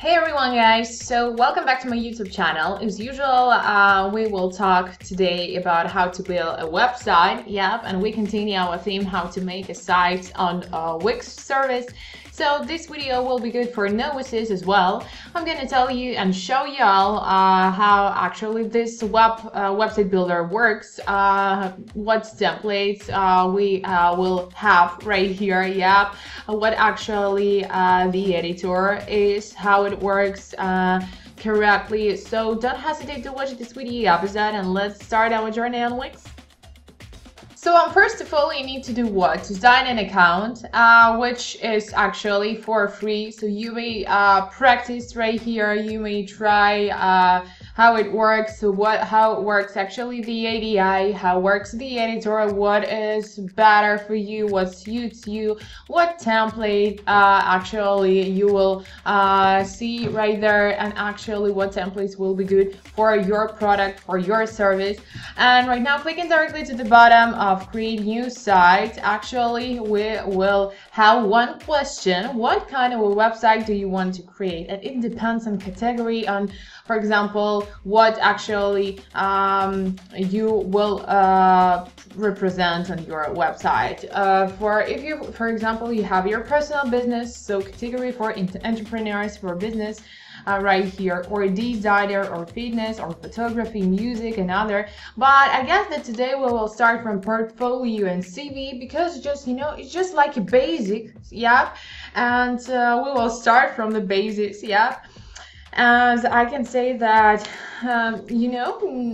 Hey everyone guys, so welcome back to my YouTube channel. As usual, uh, we will talk today about how to build a website, yep, and we continue our theme how to make a site on a Wix service. So this video will be good for novices as well. I'm gonna tell you and show y'all uh, how actually this web uh, website builder works, uh, what templates uh, we uh, will have right here, yeah, what actually uh, the editor is, how it works correctly. So don't hesitate to watch this video episode and let's start our journey on Wix. So um, first of all, you need to do what? Design an account, uh, which is actually for free. So you may uh, practice right here. You may try uh, how it works, what how it works actually the ADI, how works the editor, what is better for you, what suits you, what template uh, actually you will uh, see right there, and actually what templates will be good for your product or your service. And right now, clicking directly to the bottom of create new site, actually we will have one question: What kind of a website do you want to create? And it depends on category on for example, what actually um, you will uh, represent on your website. Uh, for if you, for example, you have your personal business, so category for entrepreneurs for business. Uh, right here or designer or fitness or photography music and other but i guess that today we will start from portfolio and cv because just you know it's just like a basic yeah and uh, we will start from the basics yeah and I can say that um, you know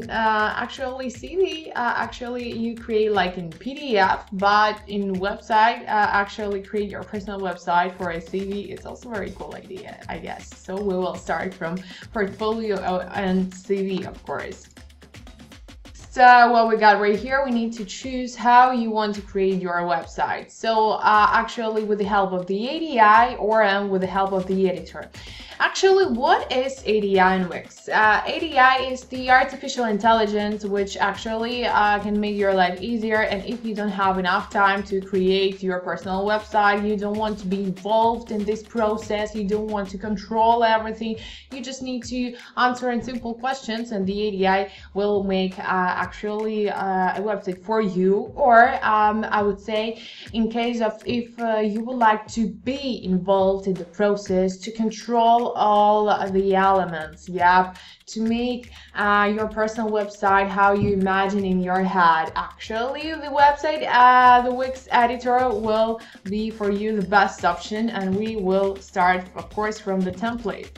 uh, actually CV uh, actually you create like in PDF but in website uh, actually create your personal website for a CV it's also a very cool idea I guess so we will start from portfolio and CV of course so what we got right here, we need to choose how you want to create your website. So uh, actually with the help of the ADI or um, with the help of the editor. Actually, what is ADI in Wix? Uh, ADI is the artificial intelligence which actually uh, can make your life easier and if you don't have enough time to create your personal website, you don't want to be involved in this process, you don't want to control everything, you just need to answer in simple questions and the ADI will make uh, actually uh, a website for you or um, I would say in case of if uh, you would like to be involved in the process to control all the elements yep to make uh, your personal website how you imagine in your head actually the website uh, the wix editor will be for you the best option and we will start of course from the template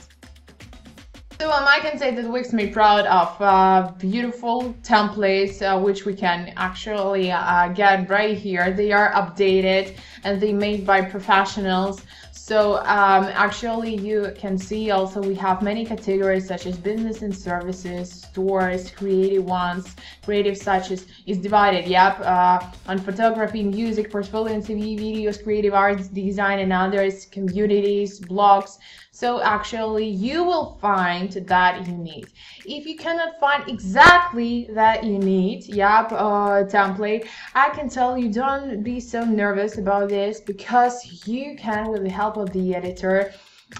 so um, I can say that Wix made proud of uh, beautiful templates uh, which we can actually uh, get right here. They are updated and they made by professionals. So um, actually you can see also we have many categories such as business and services, stores, creative ones, creative such as is divided, yep, uh, on photography, music, portfolio and CV, videos, creative arts, design and others, communities, blogs. So actually you will find that you need. If you cannot find exactly that you need, yep, uh, template, I can tell you don't be so nervous about this because you can with the help of the editor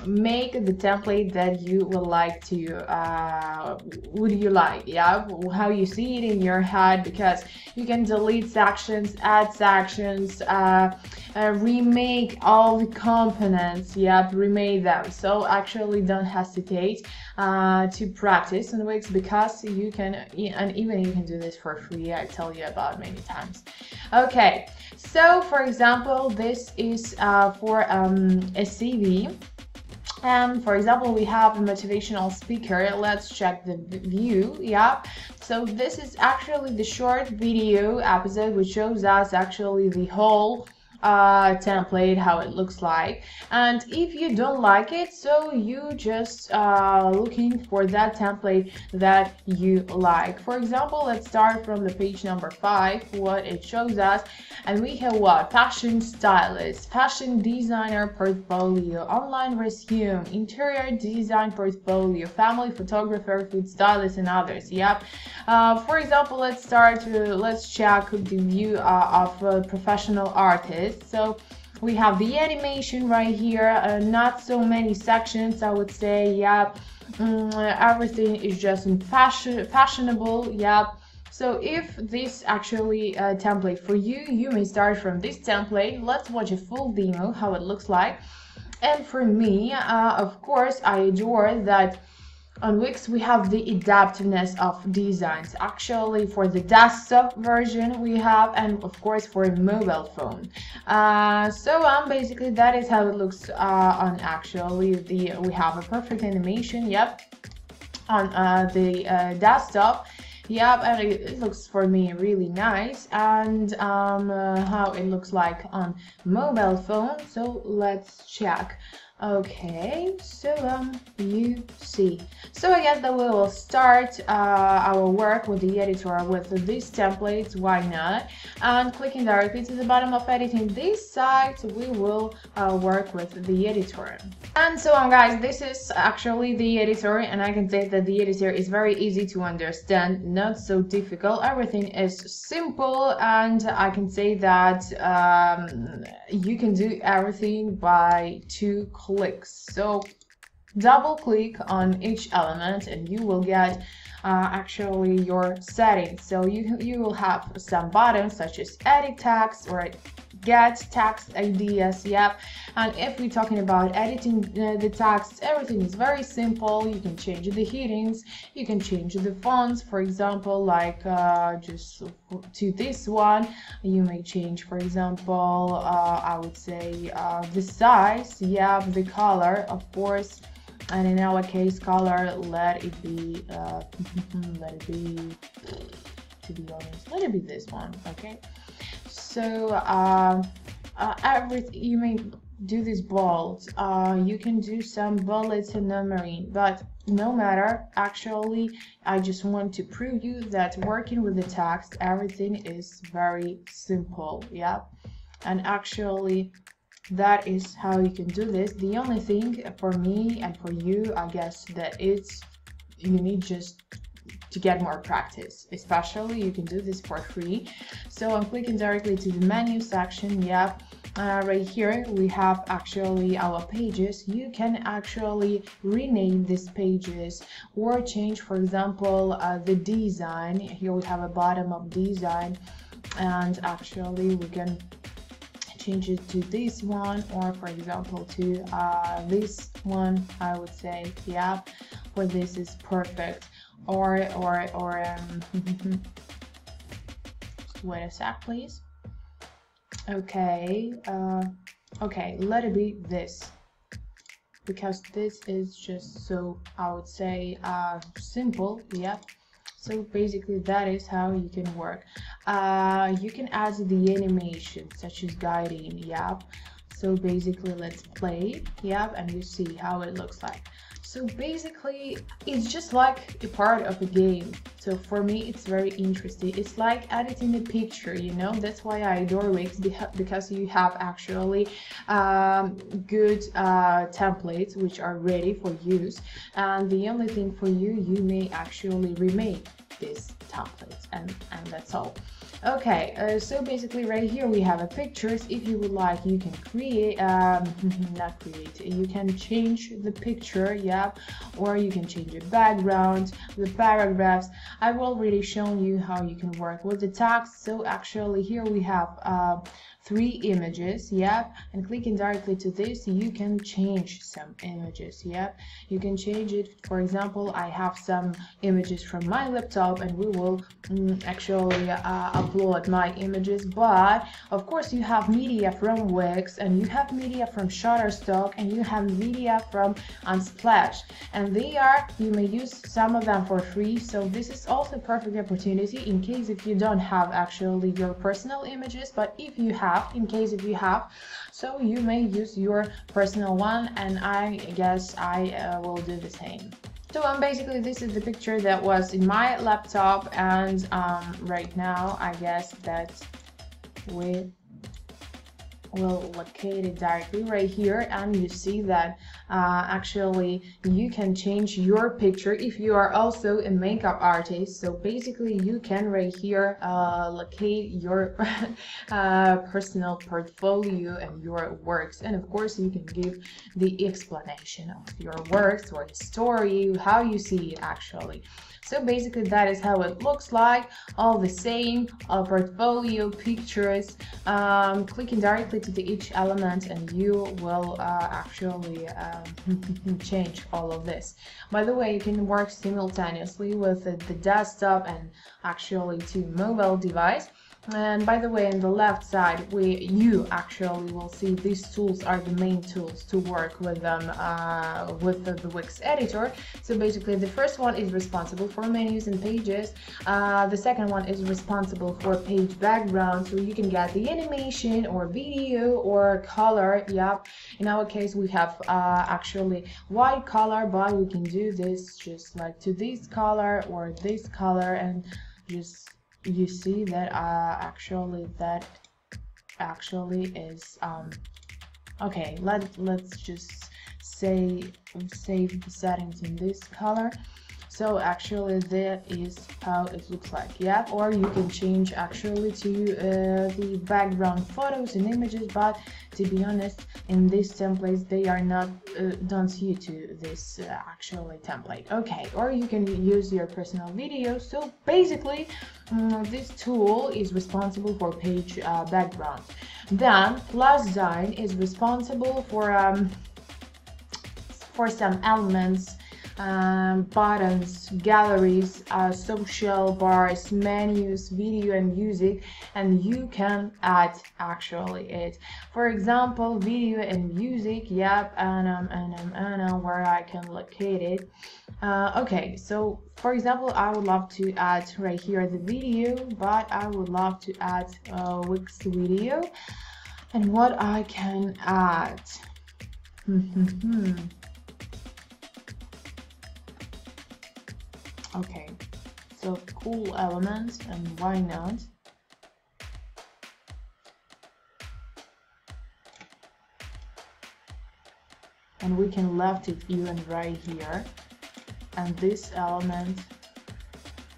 make the template that you would like to uh, would you like yeah? How you see it in your head because you can delete sections add sections uh, uh, remake all the components yeah remake them. So actually don't hesitate uh, to practice in Wix because you can and even you can do this for free I tell you about many times. Okay so for example this is uh, for um, a CV and for example, we have a motivational speaker. Let's check the view. Yeah. So this is actually the short video episode which shows us actually the whole uh, template how it looks like. And if you don't like it so you just uh, looking for that template that you like. For example let's start from the page number five what it shows us. And we have what? Fashion stylist fashion designer portfolio online resume interior design portfolio family photographer food stylist and others. Yep. Uh, for example let's start to let's check the view uh, of professional artist so we have the animation right here uh, not so many sections i would say yeah mm, everything is just fashion fashionable yeah so if this actually a template for you you may start from this template. Let's watch a full demo how it looks like. And for me uh, of course i adore that on Wix we have the adaptiveness of designs. Actually for the desktop version we have and of course for a mobile phone. Uh, so um basically that is how it looks uh, on actually the we have a perfect animation yep on uh, the uh, desktop. Yep, and it, it, looks for me really nice and um, uh, how it looks like on mobile phone. So let's check Okay, so um, you see. So I guess that we will start uh, our work with the editor with these templates, why not? And clicking directly to the bottom of editing this site, we will uh, work with the editor. And so on guys, this is actually the editor and I can say that the editor is very easy to understand, not so difficult. Everything is simple and I can say that um, you can do everything by two clicks. So double click on each element and you will get uh, actually your settings. So you, you will have some buttons such as edit text or get text ideas yep. And if we're talking about editing uh, the text everything is very simple. You can change the headings you can change the fonts. For example like uh, just to this one you may change for example uh, I would say uh, the size yeah the color of course. And in our case color let it be uh, let it be to be honest let it be this one okay so uh, uh, every you may do these bolts uh, you can do some bullets and numbering but no matter. Actually I just want to prove you that working with the text everything is very simple yeah. And actually that is how you can do this. The only thing for me and for you I guess that it's you need just to get more practice. Especially you can do this for free. So i'm clicking directly to the menu section yep. Uh, right here we have actually our pages. You can actually rename these pages or change for example uh, the design. Here we have a bottom of design and actually we can change it to this one or for example to uh, this one I would say yeah for this is perfect or or or um, wait a sec please? Okay uh, okay let it be this. Because this is just so I would say uh, simple yeah. So basically that is how you can work. Uh, you can add the animation such as guiding yep so basically let's play yep and you see how it looks like so basically, it's just like a part of a game. So for me, it's very interesting. It's like editing a picture, you know? That's why I adore Wix because you have actually um, good uh, templates which are ready for use. And the only thing for you, you may actually remake these templates and, and that's all. Okay, uh, so basically right here we have a pictures. If you would like, you can create, um, not create, you can change the picture, yeah, or you can change the background, the paragraphs. I've already shown you how you can work with the text. So actually here we have uh, three images yep. And clicking directly to this you can change some images yep. You can change it. For example I have some images from my laptop and we will mm, actually uh, upload my images. But of course you have media from Wix and you have media from Shutterstock and you have media from Unsplash. And they are you may use some of them for free. So this is also a perfect opportunity in case if you don't have actually your personal images. But if you have in case if you have. So you may use your personal one and I guess I uh, will do the same. So um, basically this is the picture that was in my laptop and um, right now I guess that we will locate it directly right here and you see that uh, actually you can change your picture if you are also a makeup artist. So basically you can right here uh, locate your uh, personal portfolio and your works. And of course you can give the explanation of your works or the story how you see it actually so basically that is how it looks like, all the same, a portfolio, pictures, um, clicking directly to the each element and you will uh, actually um, change all of this. By the way, you can work simultaneously with the desktop and actually to mobile device. And by the way, on the left side, we you actually will see these tools are the main tools to work with them uh, with the, the, Wix editor. So basically, the first one is responsible for menus and pages. Uh, the second one is responsible for page background, so you can get the animation or video or color. Yep. In our case, we have uh, actually white color, but we can do this just like to this color or this color and just you see that uh, actually that actually is um, okay let let's just say save the settings in this color so actually that is how it looks like. Yeah or you can change actually to uh, the background photos and images but to be honest in these templates they are not uh, don't suit to this uh, actually template. Okay or you can use your personal video. So basically um, this tool is responsible for page uh, background. Then plus design is responsible for um, for some elements um, buttons, galleries, uh, social bars, menus, video and music and you can add actually it. For example, video and music, yep, and um, and um, and um, where I can locate it. Uh, okay, so for example, I would love to add right here the video, but I would love to add uh, Wix video and what I can add. Okay, so cool elements and why not? And we can left it even right here. And this element,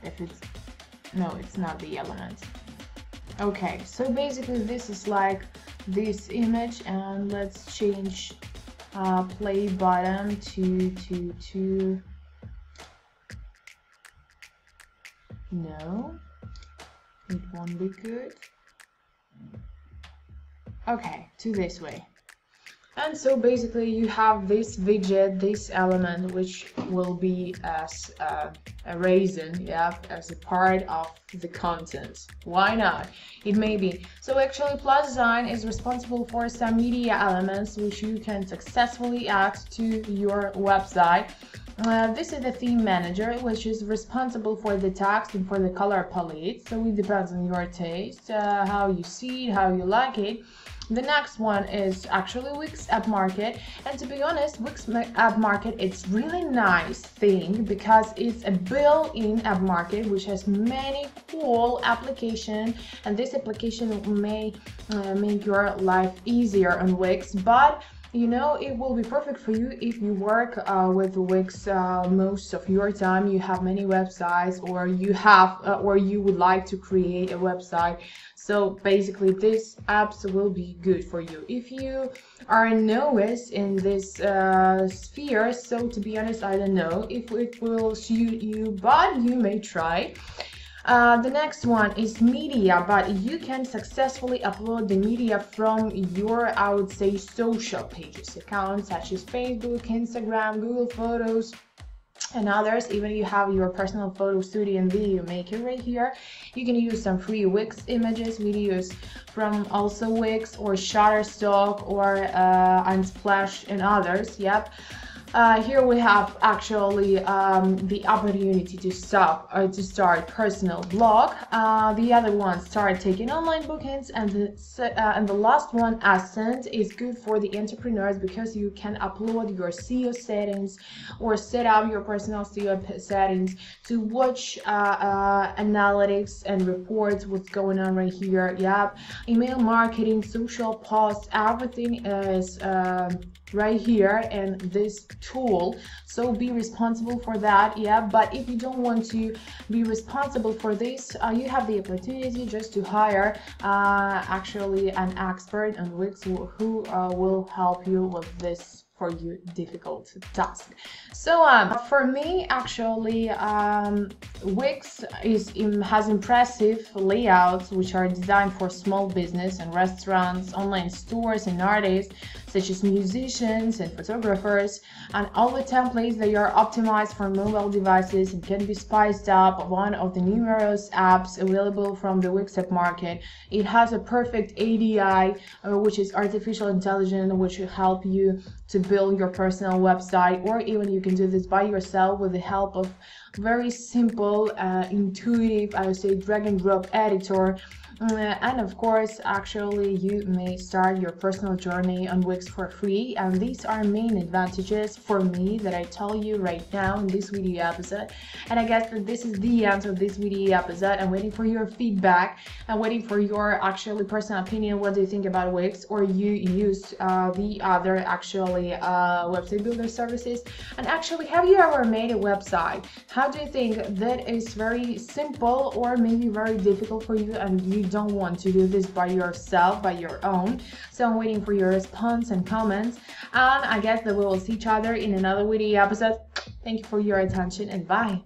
if it's, no, it's not the element. Okay, so basically this is like this image and let's change uh, play button to, to, to No, it won't be good. Okay, to this way. And so basically you have this widget, this element, which will be as uh, a raisin, yeah, as a part of the content. Why not? It may be. So actually plus design is responsible for some media elements which you can successfully add to your website uh, this is the theme manager, which is responsible for the text and for the color palette. So it depends on your taste, uh, how you see it, how you like it. The next one is actually Wix App Market. And to be honest, Wix App Market, it's really nice thing because it's a built-in app market which has many cool application and this application may uh, make your life easier on Wix. But you know it will be perfect for you if you work uh, with Wix uh, most of your time. You have many websites or you have uh, or you would like to create a website. So basically this apps will be good for you. If you are a novice in this uh, sphere so to be honest I don't know. If it will suit you but you may try uh, the next one is media, but you can successfully upload the media from your, I would say, social pages, accounts such as Facebook, Instagram, Google Photos, and others. Even you have your personal photo studio and video maker right here you can use some free wix images videos from also wix or shutterstock or uh, unsplash and others. Yep uh, here we have actually um, the opportunity to stop or to start personal blog. Uh, the other one start taking online bookings, and the uh, and the last one Ascend is good for the entrepreneurs because you can upload your SEO settings or set up your personal SEO settings to watch uh, uh, analytics and reports what's going on right here. Yep, email marketing, social posts, everything is um, right here in this tool. So be responsible for that yeah. But if you don't want to be responsible for this uh, you have the opportunity just to hire uh, actually an expert on Wix who, who uh, will help you with this for you difficult task. So um, for me, actually, um, Wix is has impressive layouts which are designed for small business and restaurants, online stores, and artists such as musicians and photographers. And all the templates they are optimized for mobile devices and can be spiced up. One of the numerous apps available from the Wix app market. It has a perfect ADI, uh, which is artificial intelligence, which will help you to build your personal website or even you can do this by yourself with the help of very simple uh, intuitive I would say drag and drop editor and of course actually you may start your personal journey on Wix for free and these are main advantages for me that I tell you right now in this video episode. And I guess that this is the end of this video episode. I'm waiting for your feedback. I'm waiting for your actually personal opinion. What do you think about Wix? Or you use uh, the other actually uh, website builder services? And actually have you ever made a website? How do you think that is very simple or maybe very difficult for you and you don't want to do this by yourself, by your own. So I'm waiting for your response and comments. And I guess that we will see each other in another video episode. Thank you for your attention and bye.